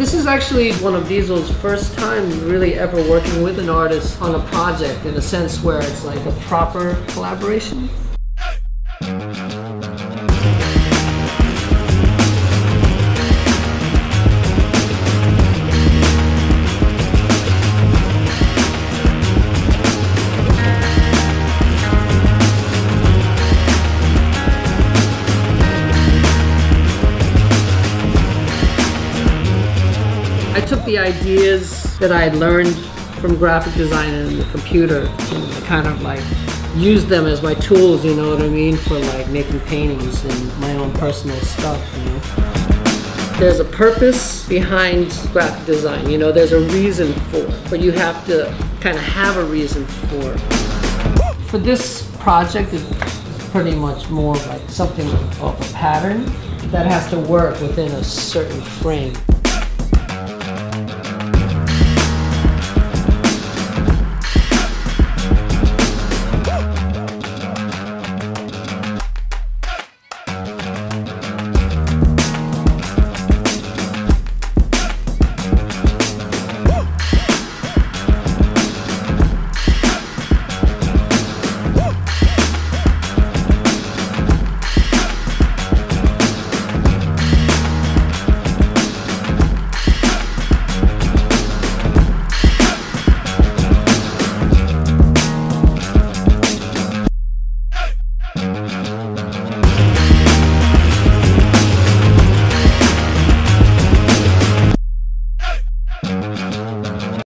This is actually one of Diesel's first time really ever working with an artist on a project in a sense where it's like a proper collaboration. I took the ideas that I had learned from graphic design and the computer and kind of like used them as my tools, you know what I mean, for like making paintings and my own personal stuff, you know. There's a purpose behind graphic design, you know, there's a reason for it, but you have to kind of have a reason for it. For this project, it's pretty much more like something of a pattern that has to work within a certain frame.